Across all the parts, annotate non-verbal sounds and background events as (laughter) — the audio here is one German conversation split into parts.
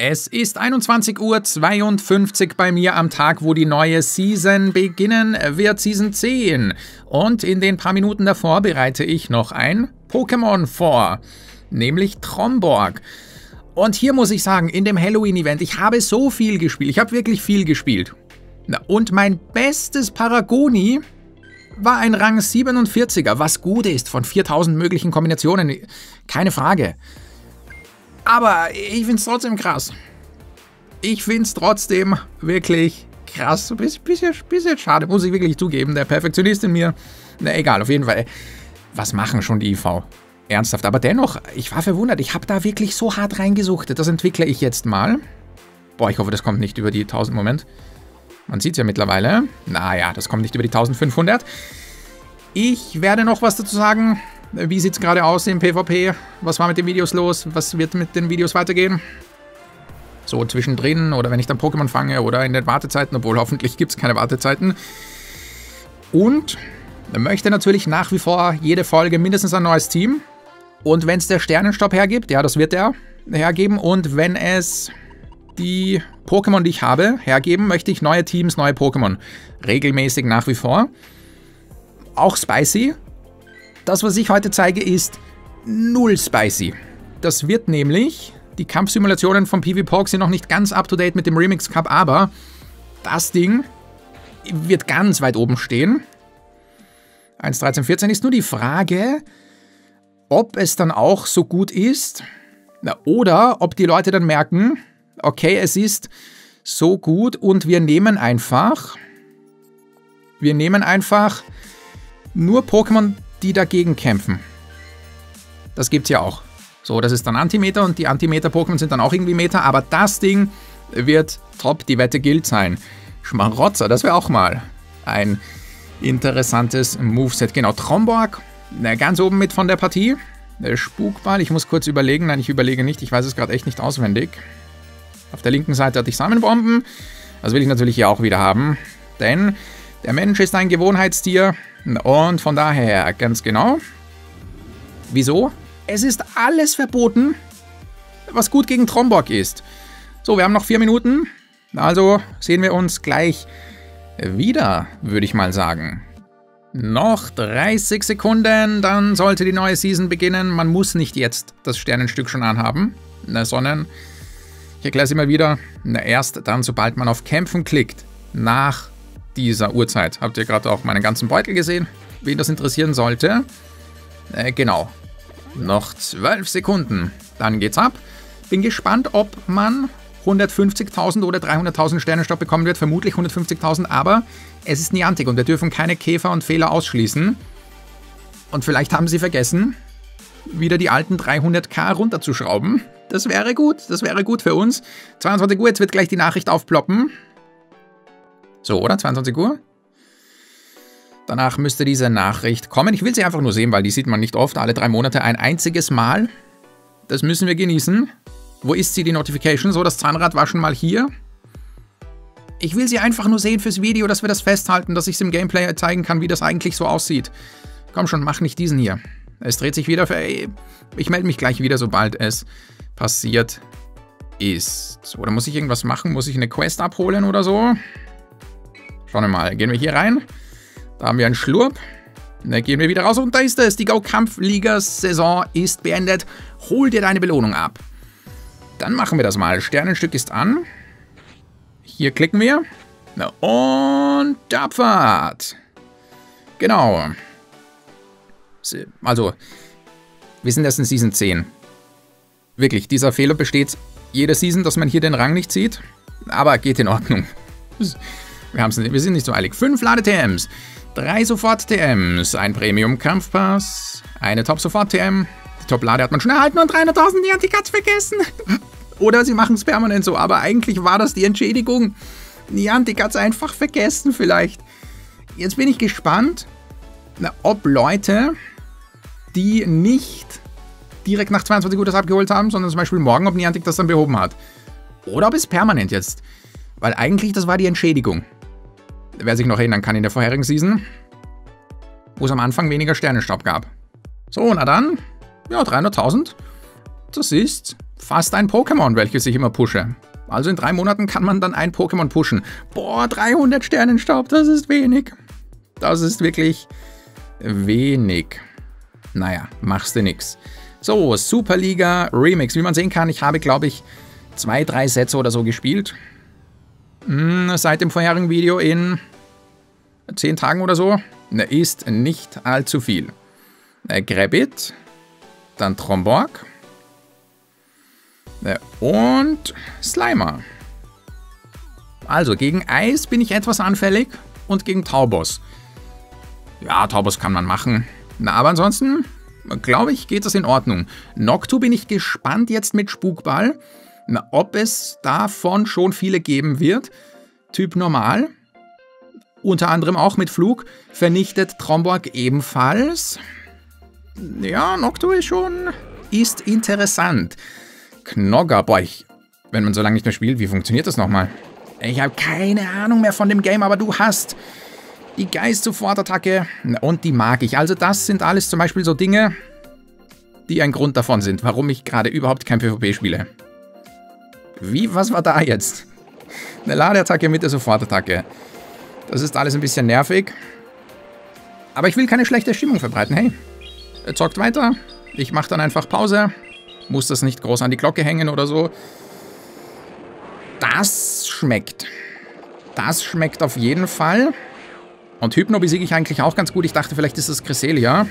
Es ist 21.52 Uhr bei mir am Tag, wo die neue Season beginnen wird, Season 10. Und in den paar Minuten davor bereite ich noch ein Pokémon vor, nämlich Tromborg. Und hier muss ich sagen, in dem Halloween-Event, ich habe so viel gespielt, ich habe wirklich viel gespielt. Und mein bestes Paragoni war ein Rang 47er, was gut ist von 4000 möglichen Kombinationen, keine Frage. Aber ich finde es trotzdem krass. Ich finde es trotzdem wirklich krass. Bisschen, bisschen, bisschen schade, muss ich wirklich zugeben. Der Perfektionist in mir. Na egal, auf jeden Fall. Was machen schon die IV? Ernsthaft. Aber dennoch, ich war verwundert. Ich habe da wirklich so hart reingesucht. Das entwickle ich jetzt mal. Boah, ich hoffe, das kommt nicht über die 1000. Moment. Man sieht es ja mittlerweile. Naja, das kommt nicht über die 1500. Ich werde noch was dazu sagen. Wie sieht es gerade aus im PvP? Was war mit den Videos los? Was wird mit den Videos weitergehen? So zwischendrin oder wenn ich dann Pokémon fange oder in den Wartezeiten, obwohl hoffentlich gibt es keine Wartezeiten. Und möchte natürlich nach wie vor jede Folge mindestens ein neues Team. Und wenn es der Sternenstopp hergibt, ja, das wird er hergeben. Und wenn es die Pokémon, die ich habe, hergeben, möchte ich neue Teams, neue Pokémon. Regelmäßig nach wie vor. Auch spicy, das, was ich heute zeige, ist null spicy. Das wird nämlich, die Kampfsimulationen von PvPog sind noch nicht ganz up-to-date mit dem Remix Cup, aber das Ding wird ganz weit oben stehen. 1.13.14 ist nur die Frage, ob es dann auch so gut ist oder ob die Leute dann merken, okay, es ist so gut und wir nehmen einfach, wir nehmen einfach nur Pokémon, die dagegen kämpfen. Das gibt's ja auch. So, das ist dann Antimeter und die Antimeter-Pokémon sind dann auch irgendwie Meter, aber das Ding wird top, die Wette gilt sein. Schmarotzer, das wäre auch mal ein interessantes Moveset. Genau, Tromborg, ganz oben mit von der Partie. Spukball, ich muss kurz überlegen, nein, ich überlege nicht, ich weiß es gerade echt nicht auswendig. Auf der linken Seite hatte ich Samenbomben, das will ich natürlich hier auch wieder haben, denn der Mensch ist ein Gewohnheitstier und von daher, ganz genau. Wieso? Es ist alles verboten, was gut gegen Tromborg ist. So, wir haben noch vier Minuten. Also sehen wir uns gleich wieder, würde ich mal sagen. Noch 30 Sekunden, dann sollte die neue Season beginnen. Man muss nicht jetzt das Sternenstück schon anhaben, sondern, ich erkläre es immer wieder, erst dann, sobald man auf Kämpfen klickt, nach dieser Uhrzeit. Habt ihr gerade auch meinen ganzen Beutel gesehen? Wen das interessieren sollte? Äh, genau. Noch 12 Sekunden. Dann geht's ab. Bin gespannt, ob man 150.000 oder 300.000 Sternenstopp bekommen wird. Vermutlich 150.000, aber es ist Niantic und wir dürfen keine Käfer und Fehler ausschließen. Und vielleicht haben sie vergessen, wieder die alten 300k runterzuschrauben. Das wäre gut, das wäre gut für uns. 22 Uhr, jetzt wird gleich die Nachricht aufploppen. So, oder? 22 Uhr? Danach müsste diese Nachricht kommen. Ich will sie einfach nur sehen, weil die sieht man nicht oft. Alle drei Monate ein einziges Mal. Das müssen wir genießen. Wo ist sie, die Notification? So, das Zahnrad war schon mal hier. Ich will sie einfach nur sehen fürs Video, dass wir das festhalten, dass ich es im Gameplay zeigen kann, wie das eigentlich so aussieht. Komm schon, mach nicht diesen hier. Es dreht sich wieder für... Ich melde mich gleich wieder, sobald es passiert ist. Oder muss ich irgendwas machen? Muss ich eine Quest abholen oder so? Schauen wir mal. Gehen wir hier rein. Da haben wir einen Schlurp. Dann gehen wir wieder raus und da ist es. Die Go-Kampfliga-Saison ist beendet. Hol dir deine Belohnung ab. Dann machen wir das mal. Sternenstück ist an. Hier klicken wir. Und Abfahrt. Genau. Also, wir sind erst in Season 10. Wirklich, dieser Fehler besteht jede Season, dass man hier den Rang nicht sieht. Aber geht in Ordnung. Wir, haben's wir sind nicht so eilig. Fünf Lade-TMs, drei Sofort-TMs, ein Premium-Kampfpass, eine Top-Sofort-TM. Die Top-Lade hat man schon erhalten und 300.000, die hat die Katz vergessen. (laughs) Oder sie machen es permanent so, aber eigentlich war das die Entschädigung. Niantic hat es einfach vergessen vielleicht. Jetzt bin ich gespannt, na, ob Leute, die nicht direkt nach 22 Uhr das abgeholt haben, sondern zum Beispiel morgen, ob Niantic das dann behoben hat. Oder ob es permanent jetzt. Weil eigentlich, das war die Entschädigung. Wer sich noch erinnern kann in der vorherigen Season, wo es am Anfang weniger Sternenstaub gab. So, na dann, ja, 300.000. das ist fast ein Pokémon, welches ich immer pushe. Also in drei Monaten kann man dann ein Pokémon pushen. Boah, 300 Sternenstaub, das ist wenig. Das ist wirklich wenig. Naja, machst du nix. So, Superliga Remix. Wie man sehen kann, ich habe, glaube ich, zwei, drei Sätze oder so gespielt. Hm, seit dem vorherigen Video in zehn Tagen oder so. Ne, ist nicht allzu viel. Äh, Grabbit, dann Tromborg äh, und Slimer. Also, gegen Eis bin ich etwas anfällig und gegen Taubos. Ja, Taubos kann man machen. Na, aber ansonsten, glaube ich, geht das in Ordnung. Noctu bin ich gespannt jetzt mit Spukball. Na, ob es davon schon viele geben wird. Typ normal. Unter anderem auch mit Flug. Vernichtet Tromborg ebenfalls. Ja, Noctu ist schon... ist interessant. Knogger, boah, ich, wenn man so lange nicht mehr spielt, wie funktioniert das nochmal? Ich habe keine Ahnung mehr von dem Game, aber du hast die Geist-Sofortattacke und die mag ich. Also das sind alles zum Beispiel so Dinge, die ein Grund davon sind, warum ich gerade überhaupt kein PvP spiele. Wie, was war da jetzt? Eine Ladeattacke mit der Sofortattacke. Das ist alles ein bisschen nervig. Aber ich will keine schlechte Stimmung verbreiten. Hey, er zockt weiter. Ich mache dann einfach Pause. Muss das nicht groß an die Glocke hängen oder so. Das schmeckt. Das schmeckt auf jeden Fall. Und Hypno besiege ich eigentlich auch ganz gut. Ich dachte, vielleicht ist es Cresselia.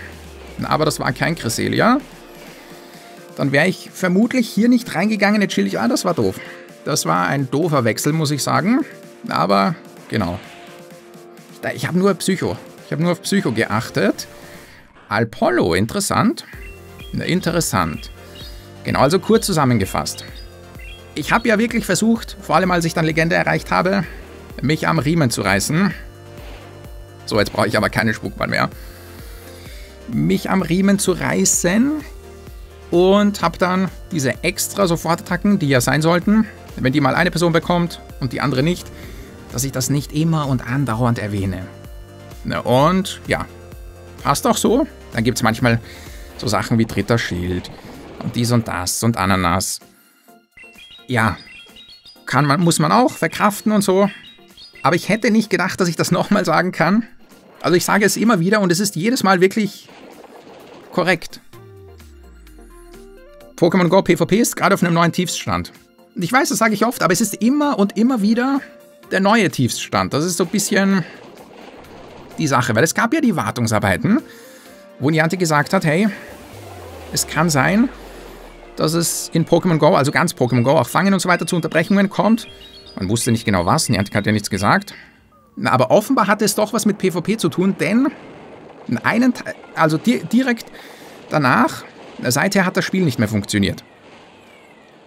Aber das war kein Cresselia. Dann wäre ich vermutlich hier nicht reingegangen. Jetzt chill ich. Ah, das war doof. Das war ein doofer Wechsel, muss ich sagen. Aber, genau. Ich habe nur Psycho. Ich habe nur auf Psycho geachtet. Alpollo, interessant. Interessant. Genau, also kurz zusammengefasst. Ich habe ja wirklich versucht, vor allem als ich dann Legende erreicht habe, mich am Riemen zu reißen. So, jetzt brauche ich aber keine Spukball mehr. Mich am Riemen zu reißen und habe dann diese extra Sofortattacken, die ja sein sollten, wenn die mal eine Person bekommt und die andere nicht, dass ich das nicht immer und andauernd erwähne. Und ja, passt auch so. Dann gibt es manchmal so Sachen wie dritter Schild und dies und das und Ananas. Ja, kann man, muss man auch verkraften und so. Aber ich hätte nicht gedacht, dass ich das (laughs) nochmal sagen kann. Also ich sage es immer wieder und es ist jedes Mal wirklich korrekt. Pokémon Go PvP ist gerade auf einem neuen Tiefststand. Und ich weiß, das sage ich oft, aber es ist immer und immer wieder der neue Tiefststand. Das ist so ein bisschen die Sache, weil es gab ja die Wartungsarbeiten, wo Niantic gesagt hat, hey, es kann sein, dass es in Pokémon Go, also ganz Pokémon Go, auch Fangen und so weiter zu Unterbrechungen kommt. Man wusste nicht genau was, Niantic hat ja nichts gesagt. Aber offenbar hatte es doch was mit PvP zu tun, denn einen, also di direkt danach, seither hat das Spiel nicht mehr funktioniert.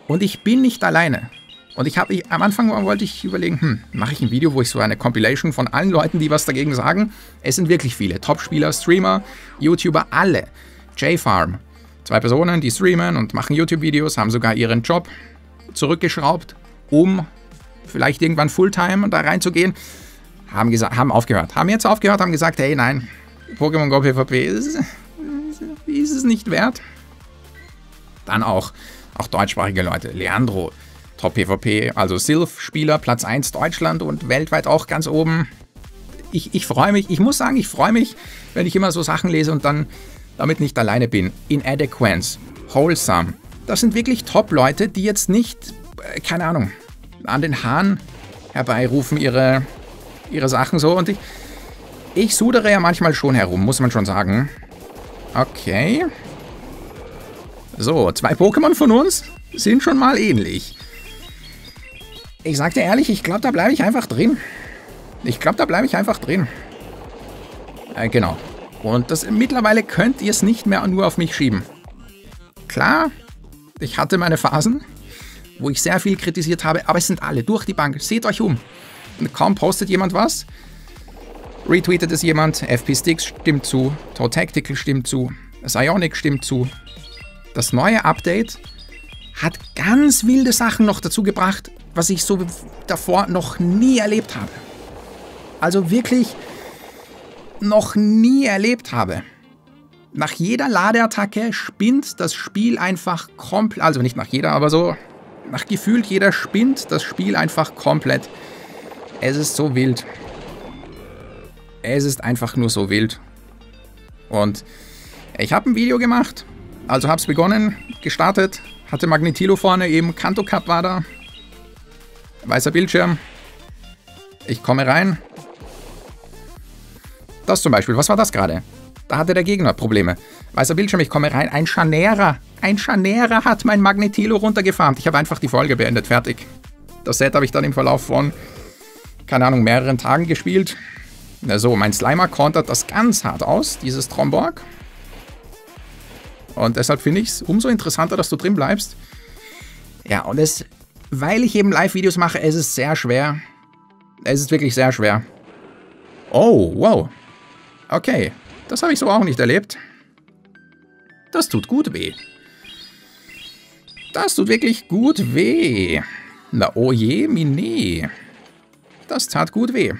Und ich bin nicht alleine. Und ich habe, am Anfang wollte ich überlegen, hm, mache ich ein Video, wo ich so eine Compilation von allen Leuten, die was dagegen sagen. Es sind wirklich viele. Top-Spieler, Streamer, YouTuber, alle. J-Farm. Zwei Personen, die streamen und machen YouTube-Videos, haben sogar ihren Job zurückgeschraubt, um vielleicht irgendwann Fulltime da reinzugehen haben, haben aufgehört. Haben jetzt aufgehört, haben gesagt, hey, nein, Pokémon Go PvP ist, ist es nicht wert. Dann auch, auch deutschsprachige Leute. Leandro, Top PvP, also Sylph-Spieler, Platz 1 Deutschland und weltweit auch ganz oben. Ich, ich freue mich, ich muss sagen, ich freue mich, wenn ich immer so Sachen lese und dann damit nicht alleine bin. Inadequance, Wholesome. Das sind wirklich Top-Leute, die jetzt nicht, äh, keine Ahnung, an den Haaren herbeirufen ihre, ihre Sachen so. Und ich, ich sudere ja manchmal schon herum, muss man schon sagen. Okay. So, zwei Pokémon von uns sind schon mal ähnlich. Ich sag dir ehrlich, ich glaube, da bleibe ich einfach drin. Ich glaube, da bleibe ich einfach drin. Äh, genau. Und das, mittlerweile könnt ihr es nicht mehr nur auf mich schieben. Klar, ich hatte meine Phasen, wo ich sehr viel kritisiert habe, aber es sind alle durch die Bank. Seht euch um kaum postet jemand was, retweetet es jemand, FP Sticks stimmt zu, Toad Tactical stimmt zu, Psionic stimmt zu. Das neue Update hat ganz wilde Sachen noch dazu gebracht, was ich so davor noch nie erlebt habe. Also wirklich noch nie erlebt habe. nach jeder Ladeattacke spinnt das Spiel einfach komplett, also nicht nach jeder, aber so nach gefühlt jeder spinnt das Spiel einfach komplett. Es ist so wild. Es ist einfach nur so wild. Und ich habe ein Video gemacht, also habe es begonnen, gestartet, hatte Magnetilo vorne, eben Kanto Cup war da, weißer Bildschirm. Ich komme rein. Das zum Beispiel, was war das gerade? Da hatte der Gegner Probleme. Weißer Bildschirm, ich komme rein. Ein Scharnierer. Ein Scharnierer hat mein Magnetilo runtergefarmt. Ich habe einfach die Folge beendet. Fertig. Das Set habe ich dann im Verlauf von, keine Ahnung, mehreren Tagen gespielt. So, mein Slimer kontert das ganz hart aus, dieses Tromborg. Und deshalb finde ich es umso interessanter, dass du drin bleibst. Ja, und es, weil ich eben Live-Videos mache, es ist sehr schwer. Es ist wirklich sehr schwer. Oh, wow. Okay. Das habe ich so auch nicht erlebt. Das tut gut weh. Das tut wirklich gut weh. Na oh je, Mine. Das tat gut weh.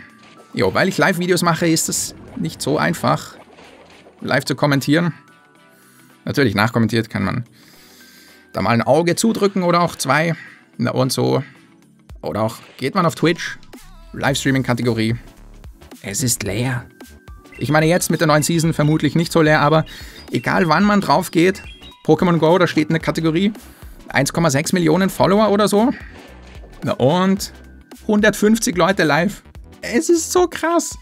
Jo, weil ich Live-Videos mache, ist es nicht so einfach, live zu kommentieren. Natürlich, nachkommentiert kann man da mal ein Auge zudrücken oder auch zwei. Na und so. Oder auch geht man auf Twitch, Livestreaming-Kategorie. Es ist leer. Ich meine jetzt mit der neuen Season vermutlich nicht so leer, aber egal wann man drauf geht, Pokémon Go, da steht eine Kategorie, 1,6 Millionen Follower oder so. Und 150 Leute live. Es ist so krass.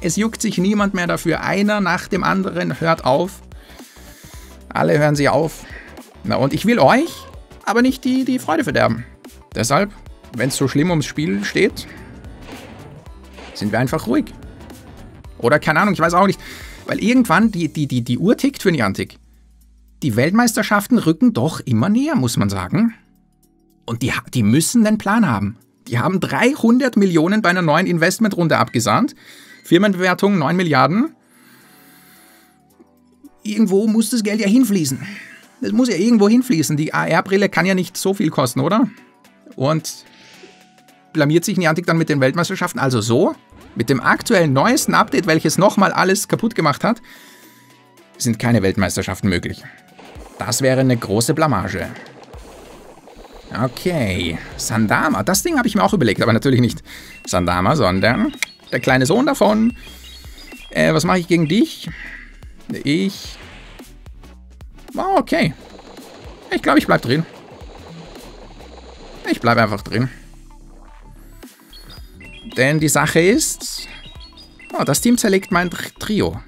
Es juckt sich niemand mehr dafür. Einer nach dem anderen hört auf. Alle hören sie auf. Na und ich will euch aber nicht die, die Freude verderben. Deshalb, wenn es so schlimm ums Spiel steht, sind wir einfach ruhig. Oder keine Ahnung, ich weiß auch nicht. Weil irgendwann die, die, die, die Uhr tickt für Niantic. Die Weltmeisterschaften rücken doch immer näher, muss man sagen. Und die, die müssen einen Plan haben. Die haben 300 Millionen bei einer neuen Investmentrunde abgesahnt. Firmenbewertung 9 Milliarden. Irgendwo muss das Geld ja hinfließen. Das muss ja irgendwo hinfließen. Die AR-Brille kann ja nicht so viel kosten, oder? Und blamiert sich Niantic dann mit den Weltmeisterschaften also so? Mit dem aktuellen neuesten Update, welches nochmal alles kaputt gemacht hat, sind keine Weltmeisterschaften möglich. Das wäre eine große Blamage. Okay, Sandama. Das Ding habe ich mir auch überlegt, aber natürlich nicht Sandama, sondern der kleine Sohn davon. Äh, was mache ich gegen dich? Ich... Oh, okay. Ich glaube, ich bleibe drin. Ich bleibe einfach drin. Denn die Sache ist... Oh, das Team zerlegt mein Trio.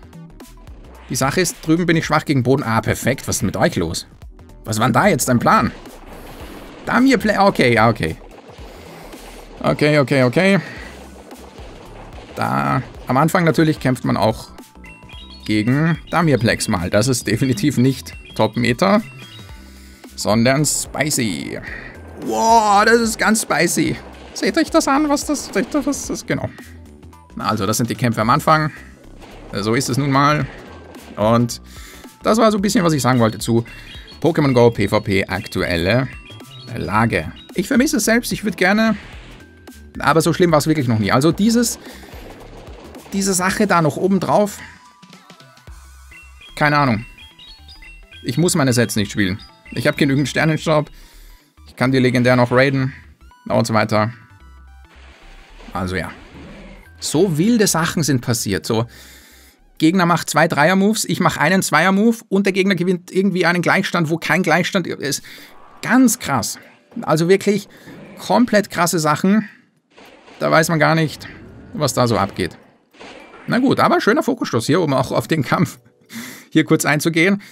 Die Sache ist, drüben bin ich schwach gegen Boden. Ah, perfekt. Was ist mit euch los? Was war denn da jetzt dein Plan? Damir Play... Okay, ja, okay. Okay, okay, okay. Da... Am Anfang natürlich kämpft man auch gegen Damirplex mal. Das ist definitiv nicht Top-Meter, sondern Spicy. Wow, das ist ganz spicy. Seht euch das an, was das, was das, genau. Also, das sind die Kämpfe am Anfang. So ist es nun mal. Und das war so ein bisschen, was ich sagen wollte zu Pokémon Go PvP aktuelle Lage. Ich vermisse es selbst, ich würde gerne, aber so schlimm war es wirklich noch nie. Also dieses, diese Sache da noch oben drauf, keine Ahnung. Ich muss meine Sets nicht spielen. Ich habe genügend Sternenstaub. Ich kann die legendär noch raiden und so weiter. Also ja. So wilde Sachen sind passiert. So, Gegner macht zwei Dreier-Moves, ich mache einen Zweier-Move und der Gegner gewinnt irgendwie einen Gleichstand, wo kein Gleichstand ist. Ganz krass. Also wirklich komplett krasse Sachen. Da weiß man gar nicht, was da so abgeht. Na gut, aber schöner Fokusstoß hier, um auch auf den Kampf hier kurz einzugehen.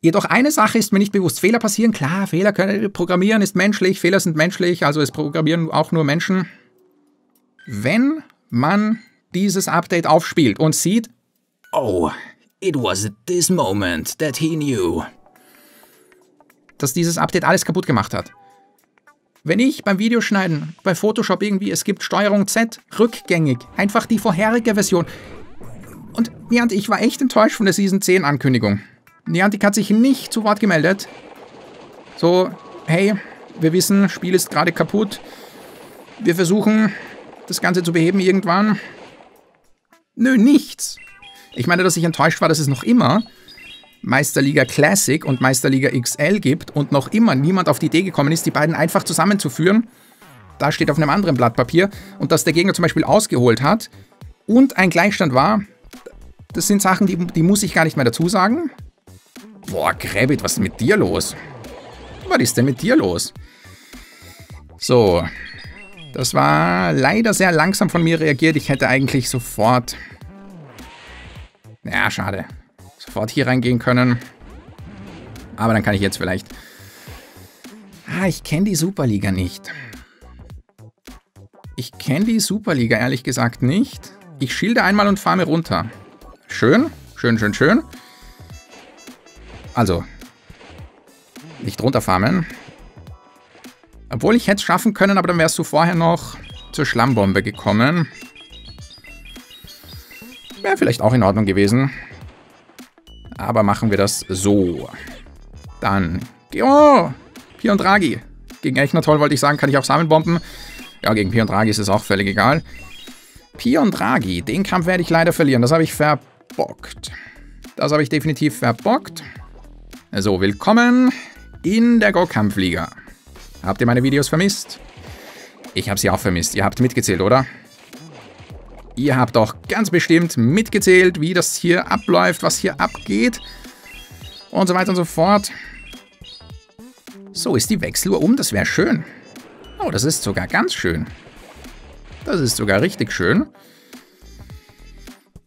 Jedoch eine Sache ist mir nicht bewusst. Fehler passieren, klar, Fehler können programmieren ist menschlich, Fehler sind menschlich, also es programmieren auch nur Menschen wenn man dieses Update aufspielt und sieht, oh, it was at this moment that he knew, dass dieses Update alles kaputt gemacht hat. Wenn ich beim Videoschneiden, bei Photoshop irgendwie, es gibt Steuerung Z, rückgängig, einfach die vorherige Version. Niantic, ich war echt enttäuscht von der Season 10 Ankündigung. Niantic hat sich nicht zu Wort gemeldet. So, hey, wir wissen, Spiel ist gerade kaputt. Wir versuchen das Ganze zu beheben irgendwann? Nö, nichts. Ich meine, dass ich enttäuscht war, dass es noch immer Meisterliga Classic und Meisterliga XL gibt und noch immer niemand auf die Idee gekommen ist, die beiden einfach zusammenzuführen. Da steht auf einem anderen Blatt Papier. Und dass der Gegner zum Beispiel ausgeholt hat und ein Gleichstand war, das sind Sachen, die, die muss ich gar nicht mehr dazu sagen. Boah, Gräbit, was ist mit dir los? Was ist denn mit dir los? So, das war leider sehr langsam von mir reagiert. Ich hätte eigentlich sofort... Ja, schade. Sofort hier reingehen können. Aber dann kann ich jetzt vielleicht... Ah, ich kenne die Superliga nicht. Ich kenne die Superliga ehrlich gesagt nicht. Ich schilde einmal und farme runter. Schön, schön, schön, schön. Also, nicht runterfarmen. Obwohl ich hätte es schaffen können, aber dann wärst du vorher noch zur Schlammbombe gekommen. Wäre vielleicht auch in Ordnung gewesen. Aber machen wir das so. Dann. Oh, Pi und Draghi. Gegen Echner toll wollte ich sagen, kann ich auch Samenbomben. Ja, gegen Pi und Draghi ist es auch völlig egal. Pi und Draghi, den Kampf werde ich leider verlieren. Das habe ich verbockt. Das habe ich definitiv verbockt. So, willkommen in der Go-Kampfliga. Habt ihr meine Videos vermisst? Ich habe sie auch vermisst. Ihr habt mitgezählt, oder? Ihr habt doch ganz bestimmt mitgezählt, wie das hier abläuft, was hier abgeht. Und so weiter und so fort. So, ist die Wechseluhr um? Das wäre schön. Oh, das ist sogar ganz schön. Das ist sogar richtig schön.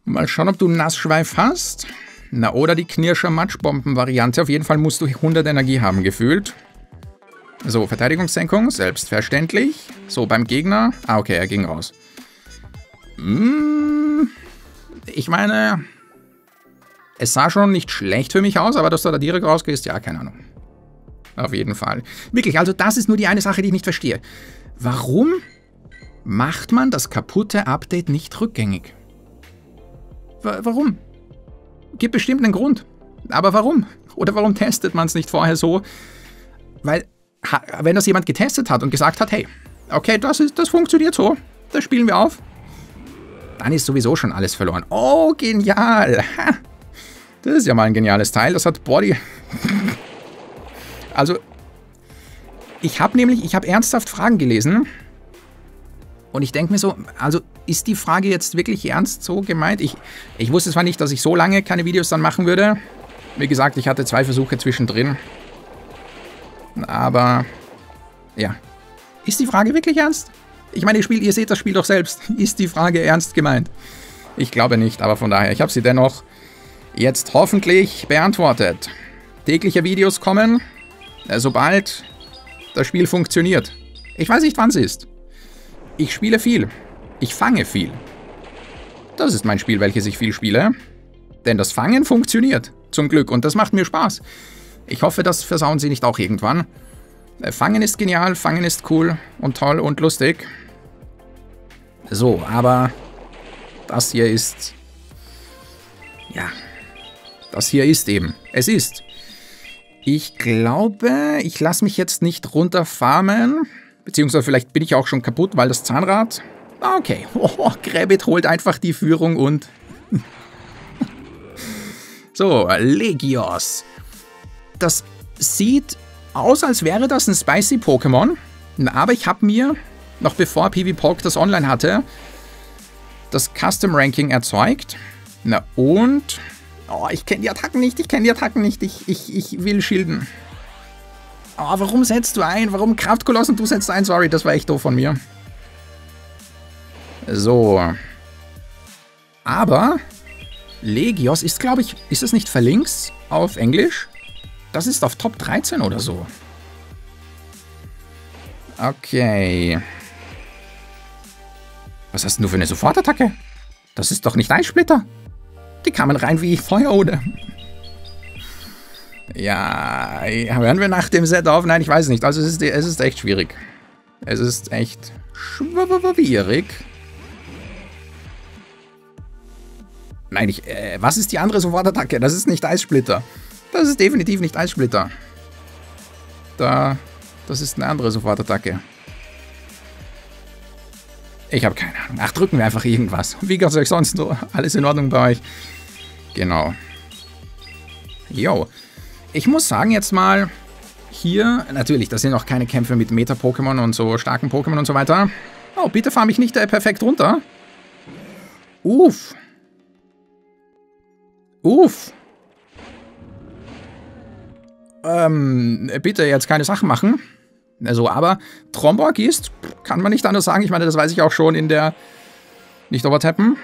Mal schauen, ob du Nassschweif hast. Na, oder die Knirscher Matschbomben-Variante. Auf jeden Fall musst du 100 Energie haben, gefühlt. So, Verteidigungssenkung, selbstverständlich. So, beim Gegner. Ah, okay, er ging raus. Hm, ich meine, es sah schon nicht schlecht für mich aus, aber dass du da direkt rausgehst, ja, keine Ahnung. Auf jeden Fall. Wirklich, also das ist nur die eine Sache, die ich nicht verstehe. Warum macht man das kaputte Update nicht rückgängig? Warum? Gibt bestimmt einen Grund. Aber warum? Oder warum testet man es nicht vorher so? Weil, wenn das jemand getestet hat und gesagt hat, hey, okay, das, ist, das funktioniert so, das spielen wir auf, dann ist sowieso schon alles verloren. Oh, genial. Das ist ja mal ein geniales Teil. Das hat Body. Also, ich habe nämlich, ich habe ernsthaft Fragen gelesen. Und ich denke mir so, also ist die Frage jetzt wirklich ernst so gemeint? Ich, ich wusste zwar nicht, dass ich so lange keine Videos dann machen würde. Wie gesagt, ich hatte zwei Versuche zwischendrin. Aber, ja. Ist die Frage wirklich ernst? Ich meine, ihr, Spiel, ihr seht das Spiel doch selbst. (laughs) Ist die Frage ernst gemeint? Ich glaube nicht, aber von daher, ich habe sie dennoch jetzt hoffentlich beantwortet. Tägliche Videos kommen, äh, sobald das Spiel funktioniert. Ich weiß nicht, wann es ist. Ich spiele viel. Ich fange viel. Das ist mein Spiel, welches ich viel spiele. Denn das Fangen funktioniert. Zum Glück. Und das macht mir Spaß. Ich hoffe, das versauen sie nicht auch irgendwann. Äh, fangen ist genial, Fangen ist cool und toll und lustig. So, aber das hier ist... Ja, das hier ist eben. Es ist. Ich glaube, ich lasse mich jetzt nicht runterfarmen. Beziehungsweise vielleicht bin ich auch schon kaputt, weil das Zahnrad... Ah, okay, (laughs) oh, Gräbit holt einfach die Führung und... (laughs) so, Legios. Das sieht aus, als wäre das ein spicy Pokémon. Aber ich habe mir, noch bevor PvPog das online hatte, das Custom Ranking erzeugt. Na und... Oh, ich kenne die Attacken nicht, ich kenne die Attacken nicht. Ich, ich, ich will schilden. Oh, warum setzt du ein? Warum Kraftkoloss und du setzt ein? Sorry, das war echt doof von mir. So. Aber Legios ist, glaube ich, ist es nicht verlinkt auf Englisch? Das ist auf Top 13 oder so. Okay. Was hast du für eine Sofortattacke? Das ist doch nicht Eissplitter. Die kamen rein wie Feuer, oder? Ja, hören wir nach dem Set auf? Nein, ich weiß nicht. Also es ist, es ist echt schwierig. Es ist echt schwierig. Nein, ich, äh, was ist die andere Sofortattacke? Das ist nicht Eissplitter. Das ist definitiv nicht Eissplitter. Da, das ist eine andere Sofortattacke. Ich habe keine Ahnung. Ach, drücken wir einfach irgendwas. Wie geht es euch sonst so? Alles in Ordnung bei euch? Genau. Jo. Ich muss sagen jetzt mal, hier, natürlich, das sind noch keine Kämpfe mit Meta-Pokémon und so starken Pokémon und so weiter. Oh, bitte fahr mich nicht äh, perfekt runter. Uff. Uff. Ähm, bitte jetzt keine Sachen machen. Also, aber Tromborg ist, kann man nicht anders sagen. Ich meine, das weiß ich auch schon in der, nicht overtappen.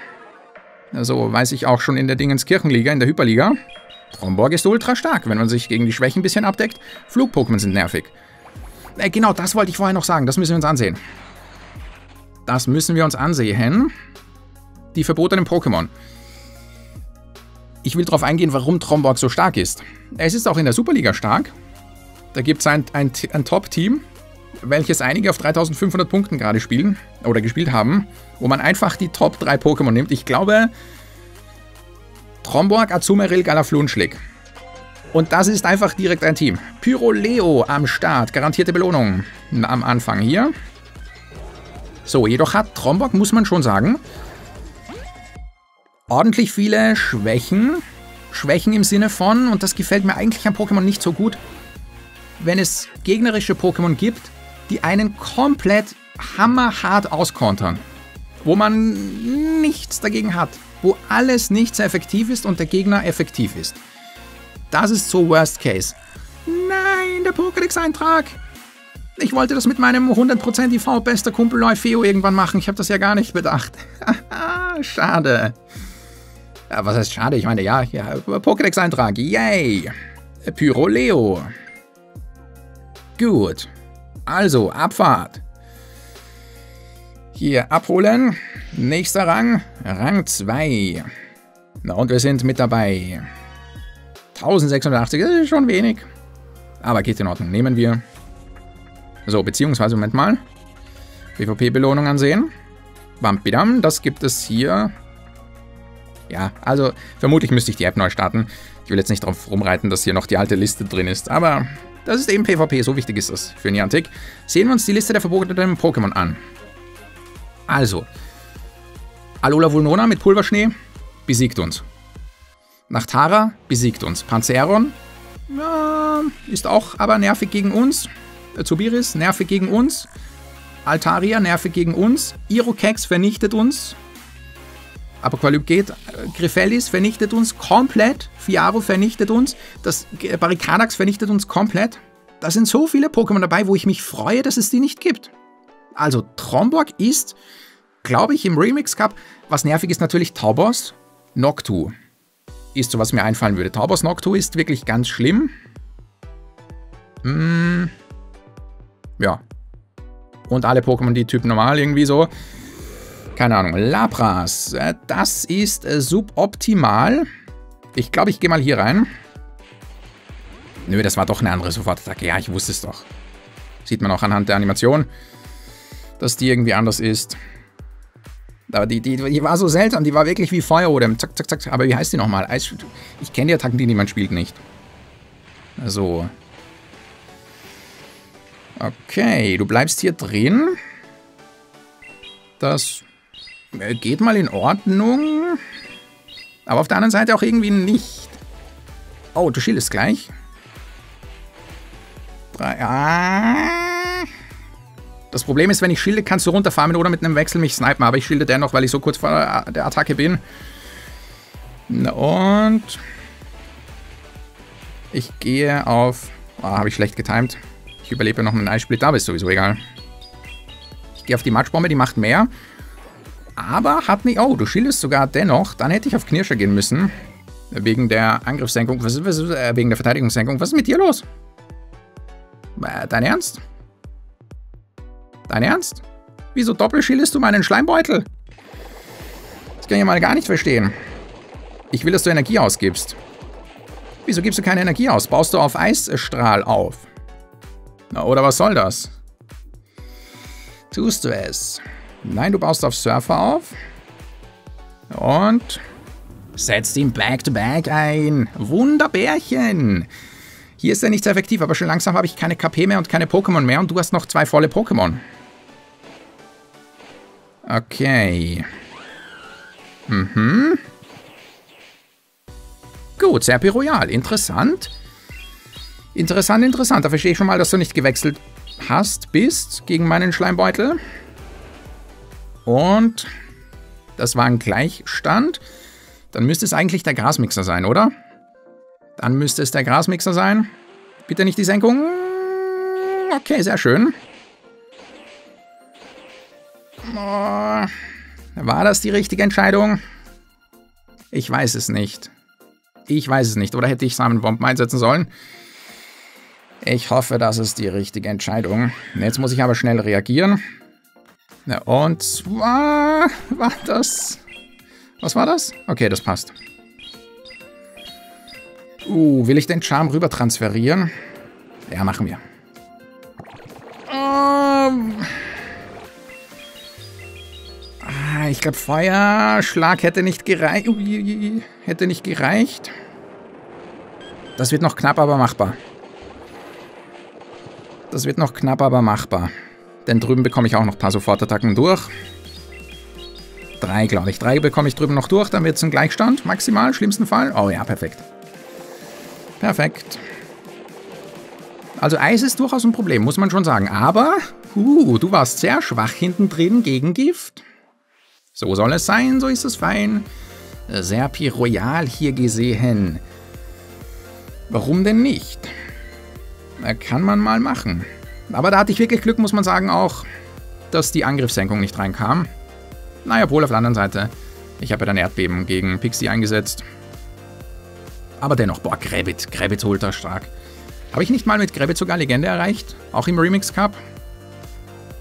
Also weiß ich auch schon in der Dingenskirchenliga, in der Hyperliga. Tromborg ist ultra stark, wenn man sich gegen die Schwächen ein bisschen abdeckt. Flug-Pokémon sind nervig. Äh, genau, das wollte ich vorher noch sagen. Das müssen wir uns ansehen. Das müssen wir uns ansehen. Die verbotenen Pokémon. Ich will darauf eingehen, warum Tromborg so stark ist. Es ist auch in der Superliga stark. Da gibt es ein, ein, ein Top-Team, welches einige auf 3500 Punkten gerade spielen oder gespielt haben, wo man einfach die Top 3 Pokémon nimmt. Ich glaube, Tromborg, Azumarill, Galaflunschlick. Und das ist einfach direkt ein Team. Pyroleo am Start, garantierte Belohnung am Anfang hier. So, jedoch hat Tromborg, muss man schon sagen, ordentlich viele Schwächen. Schwächen im Sinne von, und das gefällt mir eigentlich an Pokémon nicht so gut, wenn es gegnerische Pokémon gibt, die einen komplett hammerhart auskontern. Wo man nichts dagegen hat. Wo alles nicht sehr effektiv ist und der Gegner effektiv ist. Das ist so Worst Case. Nein, der Pokédex-Eintrag! Ich wollte das mit meinem 100% IV bester Kumpel Neufeo irgendwann machen. Ich habe das ja gar nicht bedacht. (laughs) schade. Ja, was heißt schade? Ich meine, ja, ja Pokédex-Eintrag. Yay! Pyroleo. Gut. Also, Abfahrt. Hier abholen. Nächster Rang, Rang 2. Na und wir sind mit dabei. 1680, das ist schon wenig. Aber geht in Ordnung, nehmen wir. So, beziehungsweise, Moment mal. PvP-Belohnung ansehen. Bampidam, das gibt es hier. Ja, also vermutlich müsste ich die App neu starten. Ich will jetzt nicht drauf rumreiten, dass hier noch die alte Liste drin ist, aber das ist eben PvP, so wichtig ist das für Niantic. Sehen wir uns die Liste der verbotenen Pokémon an. Also, Alola Vulnona mit Pulverschnee besiegt uns. Nachtara besiegt uns. Panzeron ja, ist auch aber nervig gegen uns. Äh, Zubiris nervig gegen uns. Altaria nervig gegen uns. Irokex vernichtet uns. Apokalypse geht. Griffelis vernichtet uns komplett. Fiaro vernichtet uns. Das Barricadax vernichtet uns komplett. Da sind so viele Pokémon dabei, wo ich mich freue, dass es die nicht gibt. Also, Tromborg ist, glaube ich, im Remix Cup. Was nervig ist natürlich Taubos. Noctu ist so, was mir einfallen würde. Taubos Noctu ist wirklich ganz schlimm. Hm. Ja. Und alle Pokémon, die Typ normal irgendwie so. Keine Ahnung. Lapras. Äh, das ist äh, suboptimal. Ich glaube, ich gehe mal hier rein. Nö, das war doch eine andere Sofortattacke. Ja, ich wusste es doch. Sieht man auch anhand der Animation, dass die irgendwie anders ist. Aber die, die, die war so seltsam. Die war wirklich wie Feuerodem. Zack, zack, zack. Aber wie heißt die nochmal? Ich kenne die Attacken, die niemand spielt, nicht. So. Okay, du bleibst hier drin. Das äh, geht mal in Ordnung. Aber auf der anderen Seite auch irgendwie nicht. Oh, du schildest gleich. Drei, ah. Das Problem ist, wenn ich schilde, kannst du runterfahren oder mit einem Wechsel mich snipen. Aber ich schilde dennoch, weil ich so kurz vor der Attacke bin. Und... Ich gehe auf... Oh, habe ich schlecht getimt. Ich überlebe noch einen Eissplit, aber ist sowieso egal. Ich gehe auf die Matschbombe, die macht mehr. Aber hat nicht... Oh, du schildest sogar dennoch. Dann hätte ich auf Knirscher gehen müssen. Wegen der Angriffssenkung. Was, was, äh, wegen der Verteidigungssenkung. Was ist mit dir los? Äh, dein Ernst? Dein Ernst? Wieso doppelschildest du meinen Schleimbeutel? Das kann ich mal gar nicht verstehen. Ich will, dass du Energie ausgibst. Wieso gibst du keine Energie aus? Baust du auf Eisstrahl auf? Na, oder was soll das? Tust du es? Nein, du baust auf Surfer auf. Und setzt ihn Back-to-Back -back ein. Wunderbärchen. Hier ist er nicht sehr effektiv, aber schon langsam habe ich keine KP mehr und keine Pokémon mehr und du hast noch zwei volle Pokémon. Okay. Mhm. Gut, Serpi Royal. Interessant. Interessant, interessant. Da verstehe ich schon mal, dass du nicht gewechselt hast, bist gegen meinen Schleimbeutel. Und das war ein Gleichstand. Dann müsste es eigentlich der Grasmixer sein, oder? Dann müsste es der Grasmixer sein. Bitte nicht die Senkung. Okay, sehr schön. Oh, war das die richtige Entscheidung? Ich weiß es nicht. Ich weiß es nicht. Oder hätte ich Samenbomben einsetzen sollen? Ich hoffe, das ist die richtige Entscheidung. Jetzt muss ich aber schnell reagieren. Und zwar war das... Was war das? Okay, das passt. Uh, will ich den Charme rüber transferieren? Ja, machen wir. Um, ich glaube, Feuerschlag hätte nicht gereicht. Hätte nicht gereicht. Das wird noch knapp, aber machbar. Das wird noch knapp, aber machbar. Denn drüben bekomme ich auch noch ein paar Sofortattacken durch. Drei, glaube ich. Drei bekomme ich drüben noch durch, dann wird es ein Gleichstand, maximal, schlimmsten Fall. Oh ja, perfekt. Perfekt. Also Eis ist durchaus ein Problem, muss man schon sagen. Aber, uh, du warst sehr schwach hinten drin gegen Gift. So soll es sein, so ist es fein. Serpi Royal hier gesehen. Warum denn nicht? Kann man mal machen. Aber da hatte ich wirklich Glück, muss man sagen, auch, dass die Angriffssenkung nicht reinkam. Naja, wohl auf der anderen Seite. Ich habe ja dann Erdbeben gegen Pixie eingesetzt. Aber dennoch, boah, Gravit. Gravit ultra stark. Habe ich nicht mal mit Gravit sogar Legende erreicht? Auch im Remix Cup?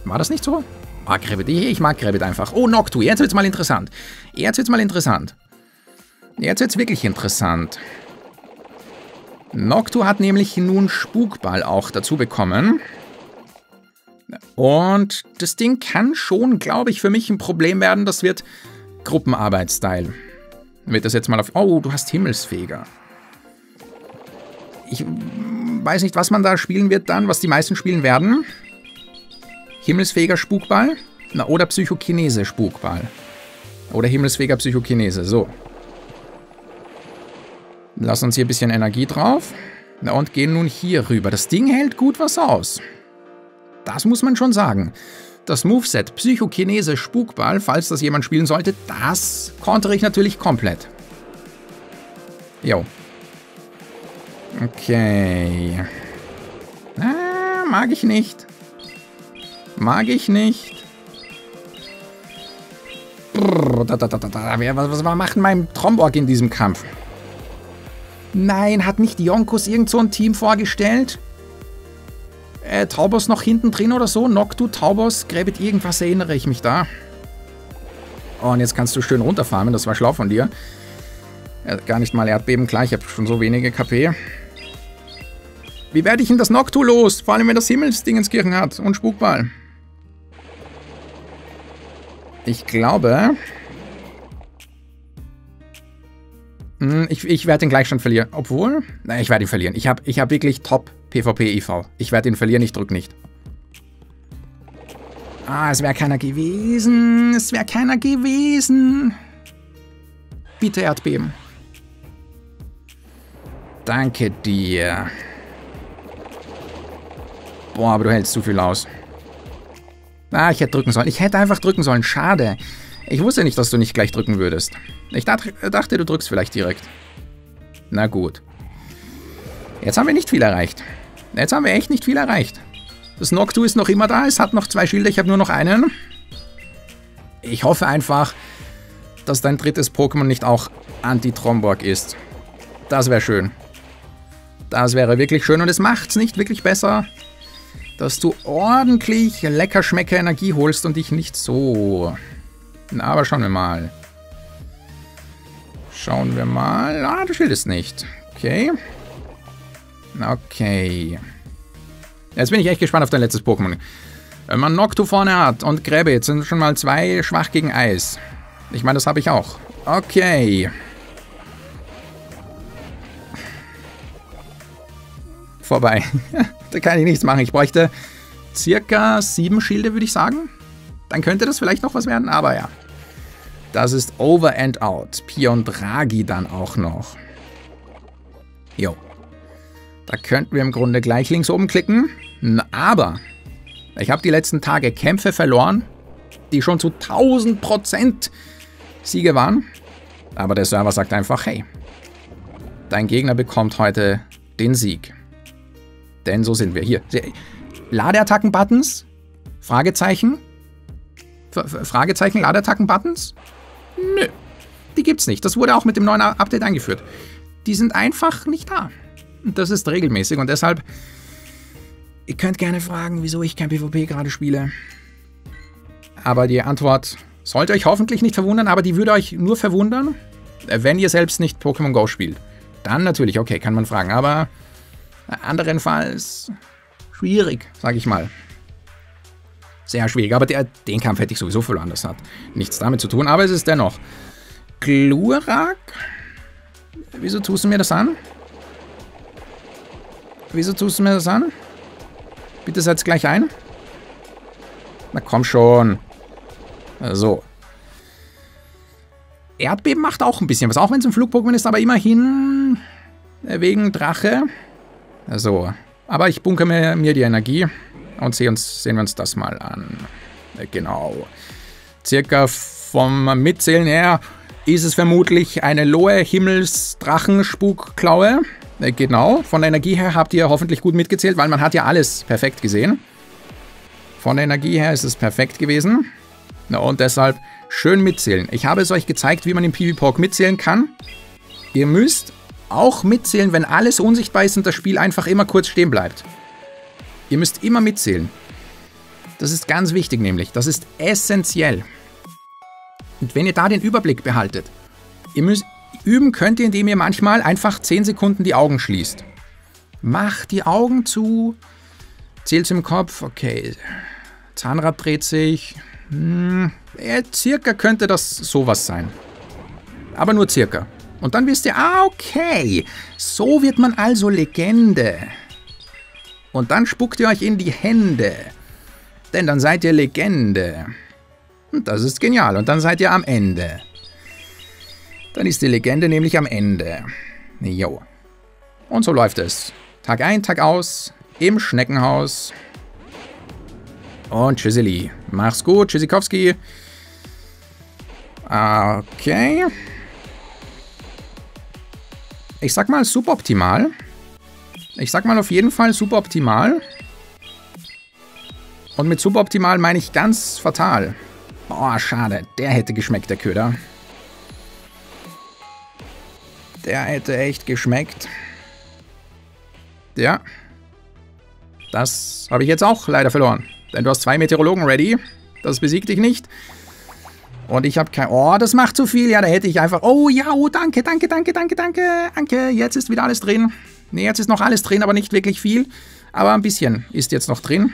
War das nicht so? Ah, Gravit. Ich mag Gravit einfach. Oh, Noctu. Jetzt wird's mal interessant. Jetzt wird's mal interessant. Jetzt wird's wirklich interessant. Noctu hat nämlich nun Spukball auch dazu bekommen. Und das Ding kann schon, glaube ich, für mich ein Problem werden. Das wird Gruppenarbeitstyle. Wird das jetzt mal auf... Oh, du hast Himmelsfeger. Ich weiß nicht, was man da spielen wird dann, was die meisten spielen werden. Himmelsfeger Spukball? Na, oder Psychokinese Spukball. Oder Himmelsfeger Psychokinese, so. Lass uns hier ein bisschen Energie drauf. Na und gehen nun hier rüber. Das Ding hält gut was aus. Das muss man schon sagen. Das Moveset Psychokinese Spukball, falls das jemand spielen sollte, das konnte ich natürlich komplett. Jo. Okay. Ah, mag ich nicht. Mag ich nicht. Brrr, da, da, da, da. Was, was macht mein Tromborg in diesem Kampf? Nein, hat nicht Jonkos irgend so ein Team vorgestellt? Äh, Taubos noch hinten drin oder so? Noctu, Taubos, Gräbit, irgendwas erinnere ich mich da. Oh, und jetzt kannst du schön runterfarmen, das war schlau von dir. Ja, gar nicht mal Erdbeben, klar, ich habe schon so wenige KP. Wie werde ich denn das Noctu los? Vor allem, wenn das Himmelsdingenskirchen hat und Spukball. Ich glaube, Hm, ich, ich werde den Gleichstand verlieren. Obwohl, nein, ich werde ihn verlieren. Ich habe ich hab wirklich top PvP-IV. Ich werde ihn verlieren, ich drück nicht. Ah, es wäre keiner gewesen. Es wäre keiner gewesen. Bitte Erdbeben. Danke dir. Boah, aber du hältst zu viel aus. Ah, ich hätte drücken sollen. Ich hätte einfach drücken sollen. Schade. Ich wusste nicht, dass du nicht gleich drücken würdest. Ich dachte, du drückst vielleicht direkt. Na gut. Jetzt haben wir nicht viel erreicht. Jetzt haben wir echt nicht viel erreicht. Das Noctu ist noch immer da. Es hat noch zwei Schilder. Ich habe nur noch einen. Ich hoffe einfach, dass dein drittes Pokémon nicht auch Anti-Tromborg ist. Das wäre schön. Das wäre wirklich schön und es macht es nicht wirklich besser, dass du ordentlich lecker Schmecker Energie holst und dich nicht so na, aber schauen wir mal. Schauen wir mal. Ah, das Schild ist nicht. Okay. Okay. Jetzt bin ich echt gespannt auf dein letztes Pokémon. Wenn man Noctu vorne hat und Gräbe, jetzt sind schon mal zwei schwach gegen Eis. Ich meine, das habe ich auch. Okay. Vorbei. (laughs) da kann ich nichts machen. Ich bräuchte circa sieben Schilde, würde ich sagen. Dann könnte das vielleicht noch was werden, aber ja. Das ist Over and Out. Pion Draghi dann auch noch. Jo. Da könnten wir im Grunde gleich links oben klicken. Aber ich habe die letzten Tage Kämpfe verloren, die schon zu 1000% Siege waren. Aber der Server sagt einfach, hey, dein Gegner bekommt heute den Sieg. Denn so sind wir. Hier, Ladeattacken-Buttons? Fragezeichen? F Fragezeichen, Ladeattacken-Buttons? Nö, die gibt's nicht. Das wurde auch mit dem neuen Update eingeführt. Die sind einfach nicht da. Und das ist regelmäßig und deshalb, ihr könnt gerne fragen, wieso ich kein PvP gerade spiele. Aber die Antwort sollte euch hoffentlich nicht verwundern, aber die würde euch nur verwundern, wenn ihr selbst nicht Pokémon Go spielt. Dann natürlich, okay, kann man fragen, aber anderenfalls schwierig, sag ich mal. Sehr schwierig, aber der, den Kampf hätte ich sowieso verloren, das hat nichts damit zu tun, aber es ist dennoch. Glurak? Wieso tust du mir das an? Wieso tust du mir das an? Bitte setz gleich ein. Na komm schon. So. Erdbeben macht auch ein bisschen was, auch wenn es ein Flug-Pokémon ist, aber immerhin wegen Drache. So. Aber ich bunkere mir, mir die Energie und sehen, uns, sehen wir uns das mal an. Genau. Circa vom Mitzählen her ist es vermutlich eine lohe Himmelsdrachenspuckklaue. Äh, genau, von der Energie her habt ihr hoffentlich gut mitgezählt, weil man hat ja alles perfekt gesehen. Von der Energie her ist es perfekt gewesen. und deshalb schön mitzählen. Ich habe es euch gezeigt, wie man im PvPork mitzählen kann. Ihr müsst auch mitzählen, wenn alles unsichtbar ist und das Spiel einfach immer kurz stehen bleibt. Ihr müsst immer mitzählen. Das ist ganz wichtig nämlich. Das ist essentiell. Und wenn ihr da den Überblick behaltet, ihr müsst, üben könnt ihr, indem ihr manchmal einfach 10 Sekunden die Augen schließt. Macht die Augen zu, zählt im Kopf, okay, Zahnrad dreht sich. Hm, circa könnte das sowas sein. Aber nur circa. Und dann wisst ihr, ah, okay, so wird man also Legende. Und dann spuckt ihr euch in die Hände. Denn dann seid ihr Legende. Und das ist genial. Und dann seid ihr am Ende. Dann ist die Legende nämlich am Ende. Jo. Und so läuft es. Tag ein, Tag aus, im Schneckenhaus. Und Tschüsseli. Mach's gut, Tschüssikowski. Okay. Ich sag mal suboptimal. Ich sag mal auf jeden Fall suboptimal. Und mit suboptimal meine ich ganz fatal. Boah, schade. Der hätte geschmeckt, der Köder. Der hätte echt geschmeckt. Ja. Das habe ich jetzt auch leider verloren. Denn du hast zwei Meteorologen ready. Das besiegt dich nicht. Und ich habe kein... Oh, das macht zu viel. Ja, da hätte ich einfach... Oh ja, oh, danke, danke, danke, danke, danke, danke. Jetzt ist wieder alles drin. Ne, jetzt ist noch alles drin, aber nicht wirklich viel. Aber ein bisschen ist jetzt noch drin.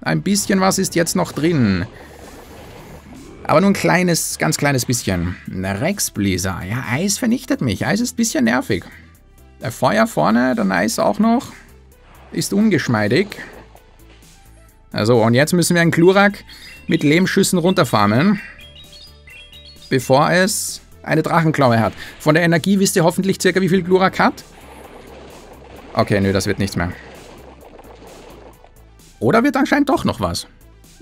Ein bisschen was ist jetzt noch drin. Aber nur ein kleines, ganz kleines bisschen. Rexbläser. Ja, Eis vernichtet mich. Eis ist ein bisschen nervig. Der Feuer vorne, dann Eis auch noch. Ist ungeschmeidig. Also, und jetzt müssen wir einen Glurak mit Lehmschüssen runterfarmen bevor es eine Drachenklaue hat. Von der Energie wisst ihr hoffentlich circa, wie viel Glurak hat? Okay, nö, das wird nichts mehr. Oder wird anscheinend doch noch was.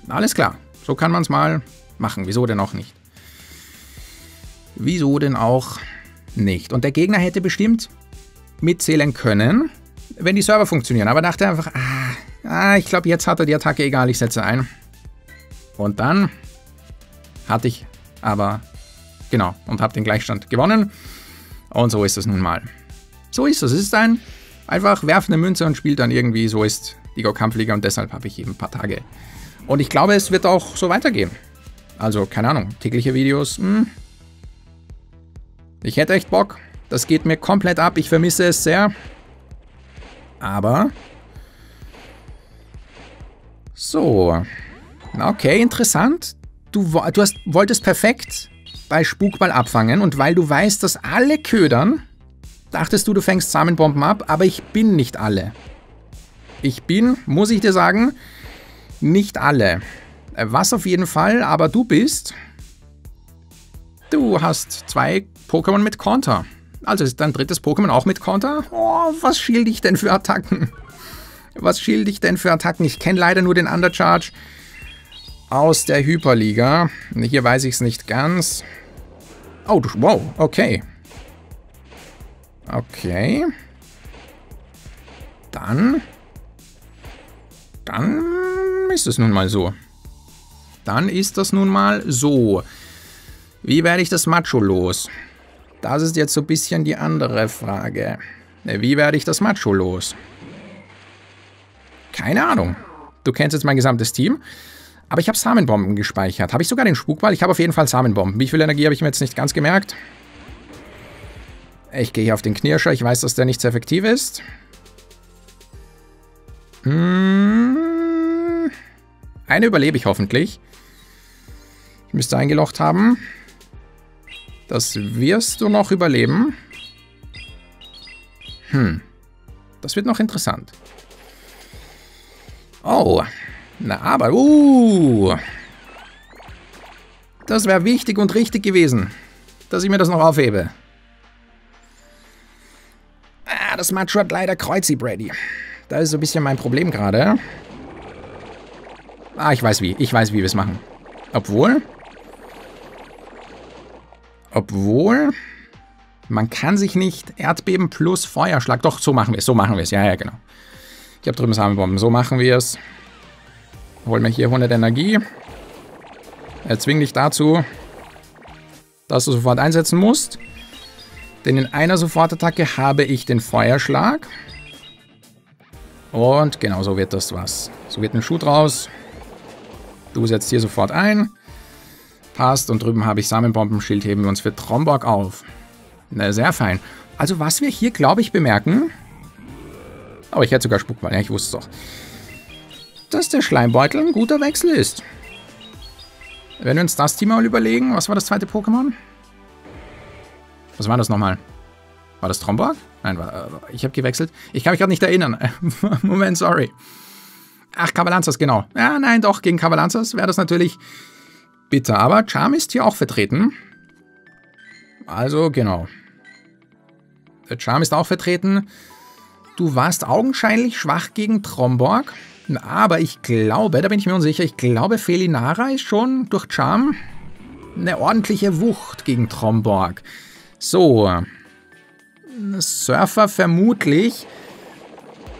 Alles klar, so kann man es mal machen. Wieso denn auch nicht? Wieso denn auch nicht? Und der Gegner hätte bestimmt mitzählen können, wenn die Server funktionieren. Aber dachte einfach, ah, ah ich glaube, jetzt hat er die Attacke, egal, ich setze ein. Und dann hatte ich aber Genau, und habe den Gleichstand gewonnen. Und so ist es nun mal. So ist es. Es ist ein einfach werfende Münze und spielt dann irgendwie, so ist die Go-Kampfliga und deshalb habe ich eben ein paar Tage. Und ich glaube, es wird auch so weitergehen. Also, keine Ahnung, tägliche Videos. Hm. Ich hätte echt Bock. Das geht mir komplett ab. Ich vermisse es sehr. Aber. So. Okay, interessant. Du, du hast, wolltest perfekt bei Spukball abfangen und weil du weißt, dass alle ködern, dachtest du, du fängst Samenbomben ab, aber ich bin nicht alle. Ich bin, muss ich dir sagen, nicht alle. Äh, was auf jeden Fall, aber du bist... Du hast zwei Pokémon mit Konter. Also ist dein drittes Pokémon auch mit Konter? Oh, was schild ich denn für Attacken? Was schild ich denn für Attacken? Ich kenne leider nur den Undercharge aus der Hyperliga. Hier weiß ich es nicht ganz. Oh, wow, okay. Okay. Dann... Dann ist es nun mal so. Dann ist das nun mal so. Wie werde ich das Macho los? Das ist jetzt so ein bisschen die andere Frage. Wie werde ich das Macho los? Keine Ahnung. Du kennst jetzt mein gesamtes Team. Aber ich habe Samenbomben gespeichert. Habe ich sogar den Spukball? Ich habe auf jeden Fall Samenbomben. Wie viel Energie habe ich mir jetzt nicht ganz gemerkt? Ich gehe hier auf den Knirscher. Ich weiß, dass der nicht sehr effektiv ist. Hm. Eine überlebe ich hoffentlich. Ich müsste eingelocht haben. Das wirst du noch überleben. Hm. Das wird noch interessant. Oh. Na aber, uh. Das wäre wichtig und richtig gewesen, dass ich mir das noch aufhebe. Ah, das Macho hat leider Kreuzi, Brady. Da ist so ein bisschen mein Problem gerade. Ah, ich weiß wie. Ich weiß, wie wir es machen. Obwohl... Obwohl... Man kann sich nicht Erdbeben plus Feuerschlag... Doch, so machen wir es. So machen wir es. Ja, ja, genau. Ich habe drüben Samenbomben. So machen wir es. Holen wir hier 100 Energie. Erzwing dich dazu, dass du sofort einsetzen musst. Denn in einer Sofortattacke habe ich den Feuerschlag. Und genau so wird das was. So wird ein Schuh draus. Du setzt hier sofort ein. Passt. Und drüben habe ich Samenbombenschild. Heben wir uns für Tromborg auf. Na, sehr fein. Also was wir hier, glaube ich, bemerken... Aber ich hätte sogar Spuckball. Ja, ich wusste es doch dass der Schleimbeutel ein guter Wechsel ist. Wenn wir uns das Team mal überlegen, was war das zweite Pokémon? Was war das nochmal? War das Tromborg? Nein, war, äh, ich habe gewechselt. Ich kann mich gerade nicht erinnern. (laughs) Moment, sorry. Ach, Cavalanzas, genau. Ja, nein, doch, gegen Cavalanzas wäre das natürlich bitter. Aber Charm ist hier auch vertreten. Also, genau. Der Charm ist auch vertreten. Du warst augenscheinlich schwach gegen Tromborg. Aber ich glaube, da bin ich mir unsicher, ich glaube, Felinara ist schon durch Charm eine ordentliche Wucht gegen Tromborg. So. Surfer vermutlich.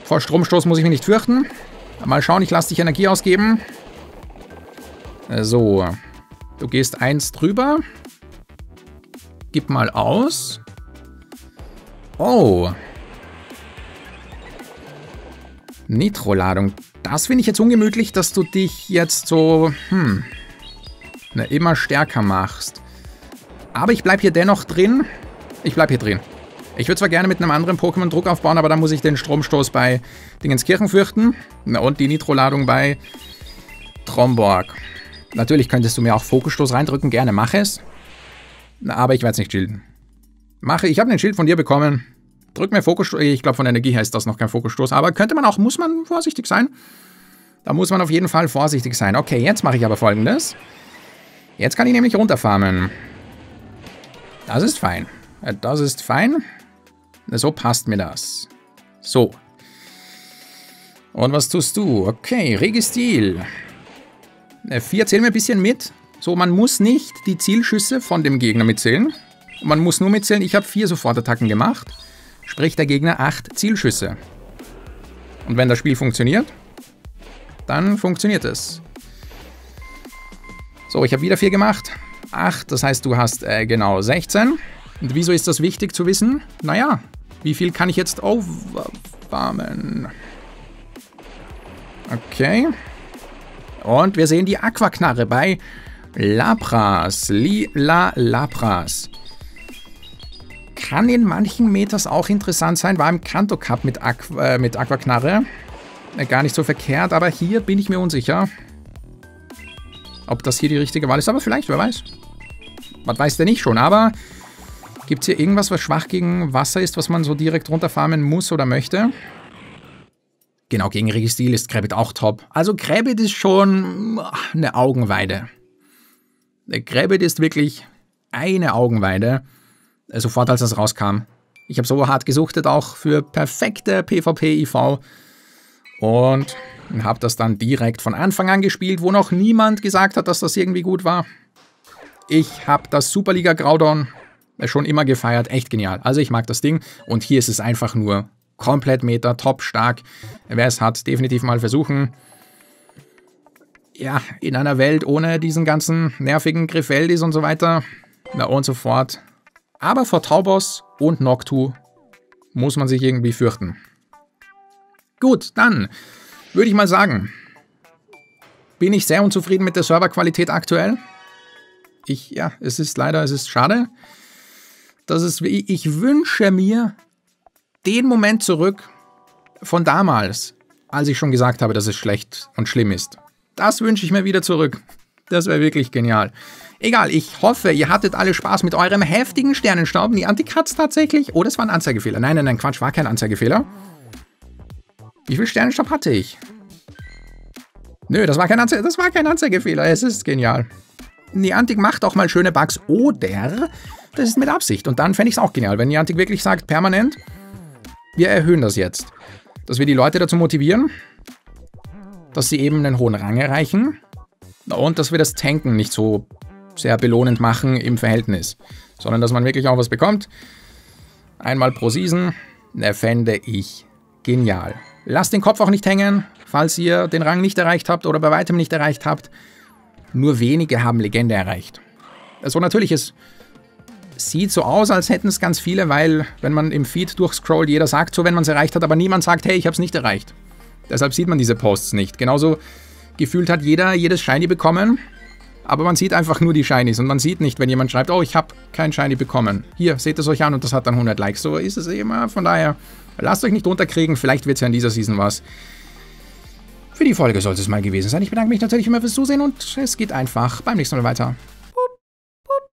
Vor Stromstoß muss ich mich nicht fürchten. Mal schauen, ich lasse dich Energie ausgeben. So. Du gehst eins drüber. Gib mal aus. Oh. Nitroladung. Das finde ich jetzt ungemütlich, dass du dich jetzt so, hm, ne, immer stärker machst. Aber ich bleibe hier dennoch drin. Ich bleibe hier drin. Ich würde zwar gerne mit einem anderen Pokémon Druck aufbauen, aber dann muss ich den Stromstoß bei Dingenskirchen fürchten. Und die Nitroladung bei Tromborg. Natürlich könntest du mir auch Fokusstoß reindrücken, gerne mach es. Aber ich werde es nicht schilden. Mache, ich habe den Schild von dir bekommen. Drück mir Fokusstoß. Ich glaube, von Energie heißt das noch kein Fokusstoß. Aber könnte man auch, muss man vorsichtig sein. Da muss man auf jeden Fall vorsichtig sein. Okay, jetzt mache ich aber folgendes. Jetzt kann ich nämlich runterfarmen. Das ist fein. Das ist fein. So passt mir das. So. Und was tust du? Okay, Registil. Vier zählen wir ein bisschen mit. So, man muss nicht die Zielschüsse von dem Gegner mitzählen. Man muss nur mitzählen, ich habe vier Sofortattacken gemacht sprich der Gegner 8 Zielschüsse. Und wenn das Spiel funktioniert, dann funktioniert es. So, ich habe wieder 4 gemacht. 8, das heißt, du hast äh, genau 16. Und wieso ist das wichtig zu wissen? Naja, wie viel kann ich jetzt aufwärmen? Okay. Und wir sehen die Aquaknarre bei Lapras. Lila Lapras kann in manchen Meters auch interessant sein. War im Kanto Cup mit, Aqu äh, mit Aquaknarre. Äh, gar nicht so verkehrt, aber hier bin ich mir unsicher. Ob das hier die richtige Wahl ist, aber vielleicht, wer weiß. Was weiß der nicht schon, aber gibt es hier irgendwas, was schwach gegen Wasser ist, was man so direkt runterfarmen muss oder möchte? Genau, gegen Registil ist Krebit auch top. Also Krebit ist schon eine Augenweide. Krebit ist wirklich eine Augenweide. Sofort, als das rauskam. Ich habe so hart gesuchtet, auch für perfekte PvP-IV. Und habe das dann direkt von Anfang an gespielt, wo noch niemand gesagt hat, dass das irgendwie gut war. Ich habe das Superliga Graudon schon immer gefeiert, echt genial. Also ich mag das Ding und hier ist es einfach nur komplett Meta, top, stark. Wer es hat, definitiv mal versuchen. Ja, in einer Welt ohne diesen ganzen nervigen Griffeldis und so weiter na und so fort. Aber vor Taubos und Noctu muss man sich irgendwie fürchten. Gut, dann würde ich mal sagen, bin ich sehr unzufrieden mit der Serverqualität aktuell. Ich, ja, es ist leider, es ist schade. Das ist, ich wünsche mir den Moment zurück von damals, als ich schon gesagt habe, dass es schlecht und schlimm ist. Das wünsche ich mir wieder zurück. Das wäre wirklich genial. Egal, ich hoffe, ihr hattet alle Spaß mit eurem heftigen Sternenstaub. Die Antikatz tatsächlich. Oh, das war ein Anzeigefehler. Nein, nein, nein, Quatsch, war kein Anzeigefehler. Wie viel Sternenstaub hatte ich? Nö, das war kein, Anze das war kein Anzeigefehler. Es ist genial. Niantic macht auch mal schöne Bugs. Oder das ist mit Absicht. Und dann fände ich es auch genial, wenn Niantic wirklich sagt, permanent, wir erhöhen das jetzt. Dass wir die Leute dazu motivieren, dass sie eben einen hohen Rang erreichen. Und dass wir das Tanken nicht so sehr belohnend machen im Verhältnis. Sondern dass man wirklich auch was bekommt. Einmal pro Season. Fände ich genial. Lasst den Kopf auch nicht hängen, falls ihr den Rang nicht erreicht habt oder bei weitem nicht erreicht habt. Nur wenige haben Legende erreicht. Also natürlich, es sieht so aus, als hätten es ganz viele, weil wenn man im Feed durchscrollt, jeder sagt so, wenn man es erreicht hat, aber niemand sagt, hey, ich habe es nicht erreicht. Deshalb sieht man diese Posts nicht. Genauso gefühlt hat jeder jedes Shiny bekommen, aber man sieht einfach nur die Shinies und man sieht nicht, wenn jemand schreibt, oh, ich habe kein Shiny bekommen. Hier, seht es euch an und das hat dann 100 Likes. So ist es immer. Von daher, lasst euch nicht unterkriegen. Vielleicht wird es ja in dieser Season was. Für die Folge sollte es mal gewesen sein. Ich bedanke mich natürlich immer fürs Zusehen und es geht einfach beim nächsten Mal weiter.